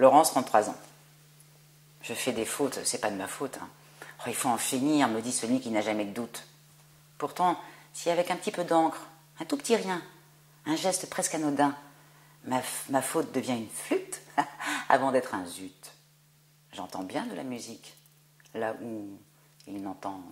Laurence, 33 ans. Je fais des fautes, c'est pas de ma faute. Hein. Oh, il faut en finir, me dit Sony qui n'a jamais de doute. Pourtant, si avec un petit peu d'encre, un tout petit rien, un geste presque anodin, ma, ma faute devient une flûte avant d'être un zut. J'entends bien de la musique, là où il n'entend.